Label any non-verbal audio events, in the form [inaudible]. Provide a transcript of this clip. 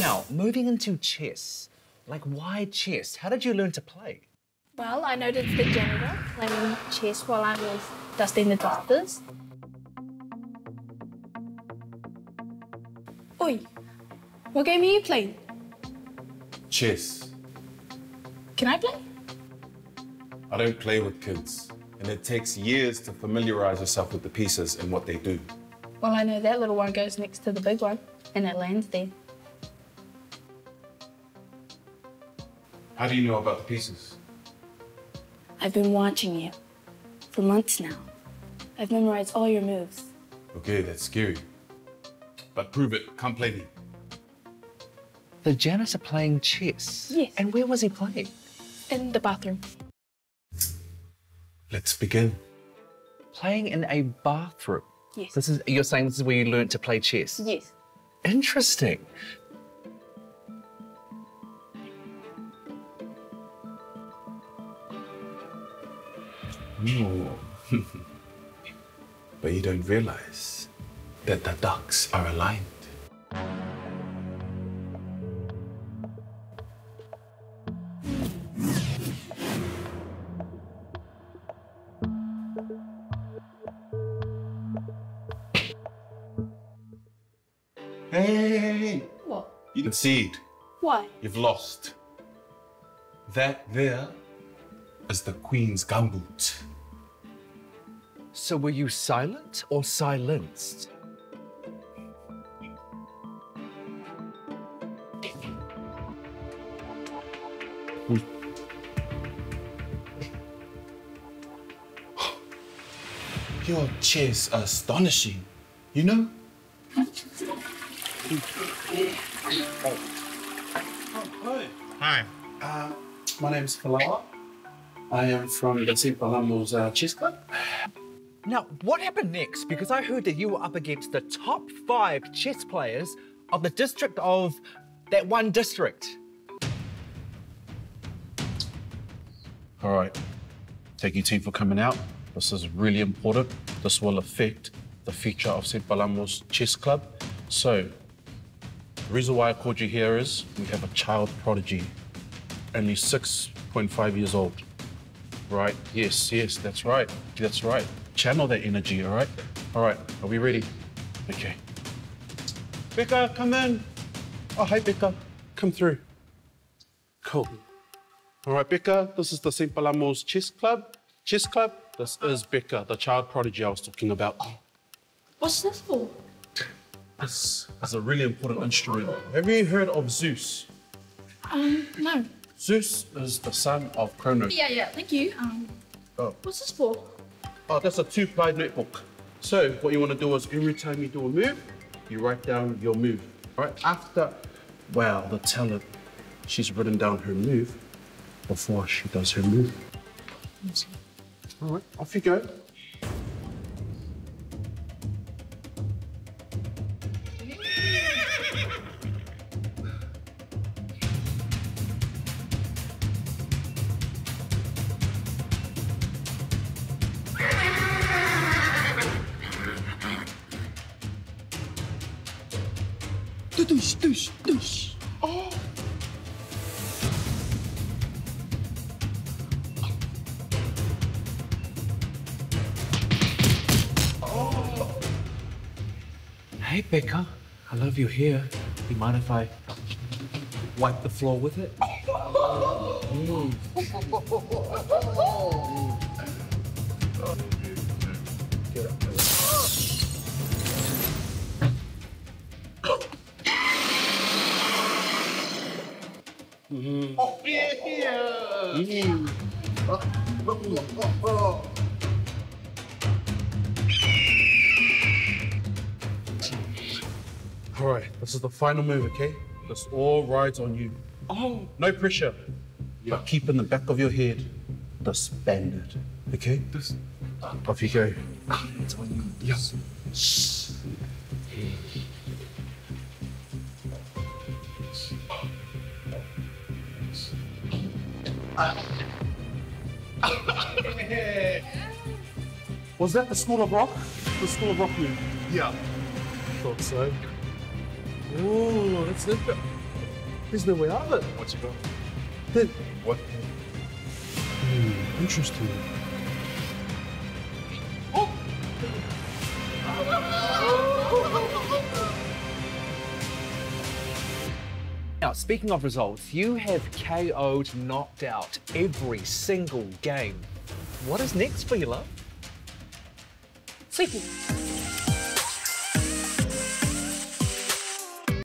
Now, moving into chess, like why chess? How did you learn to play? Well, I noticed the janitor playing chess while I was dusting the dusters. Oi, what game are you playing? Chess. Can I play? I don't play with kids, and it takes years to familiarize yourself with the pieces and what they do. Well, I know that little one goes next to the big one, and it lands there. How do you know about the pieces? I've been watching you for months now. I've memorized all your moves. Okay, that's scary. But prove it. Come play me. The janitor playing chess? Yes. And where was he playing? In the bathroom. Let's begin. Playing in a bathroom. Yes. This is you're saying this is where you learned to play chess? Yes. Interesting. Ooh. [laughs] but you don't realize that the ducks are aligned. Hey. What? You concede. Why? You've lost. That there is the Queen's gumboot. So were you silent or silenced? [gasps] Your chess are astonishing. You know? Hi. Uh, my name's Falawa. I am from the St. Palamos uh, Chess Club. Now, what happened next? Because I heard that you were up against the top five chess players of the district of that one district. All right. Thank you, team, for coming out. This is really important. This will affect the future of St. Palamos Chess Club. So, the reason why I called you here is we have a child prodigy, only 6.5 years old. Right? Yes, yes, that's right. That's right. Channel that energy, all right? All right, are we ready? Okay. Beka, come in. Oh, hi, Beka. Come through. Cool. All right, Beka, this is the St. Palamos Chess Club. Chess Club, this is Beka, the child prodigy I was talking about. What's this for? This is a really important instrument. Have you heard of Zeus? Um, no. Zeus is the son of Cronos. Yeah, yeah, thank you. Um, Oh. what's this for? Oh, that's a two-ply notebook. So what you want to do is every time you do a move, you write down your move. All right, after, well, the talent, she's written down her move before she does her move. All right, off you go. Doosh, doosh, doosh. Oh. Hey, Beka. I love you here. You mind if I wipe the floor with it? [laughs] All right, this is the final move, okay? This all rides on you. Oh, no pressure. But keep in the back of your head this bandit, okay? This. Off you go. Ah, it's on you. Yeah. [laughs] Was that the School of Rock? The School of Rock move? Yeah. Thought so. Ooh, let's it. There's no way out of it. What's it got? What? Hmm, interesting. Speaking of results, you have KO'd, knocked out every single game. What is next for you, love? Sleeping.